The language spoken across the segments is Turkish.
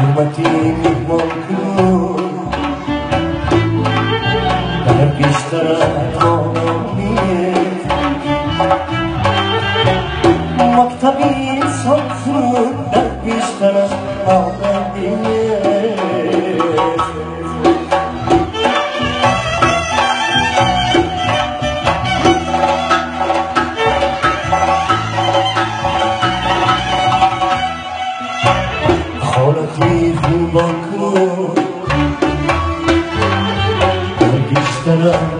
Nu mă tine love.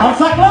i'm Alzakla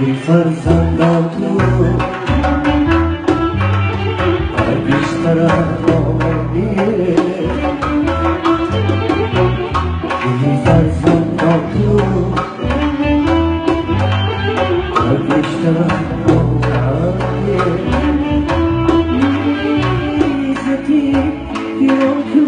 Bir farzandan tu Kalbistara diye Güzelsin tatlım Bakışlara onlar diye İzzeti yonkulu bakışlara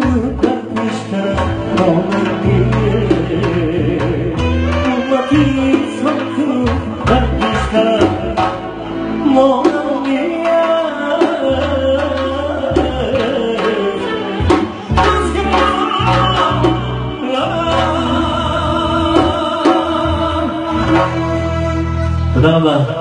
知道吗？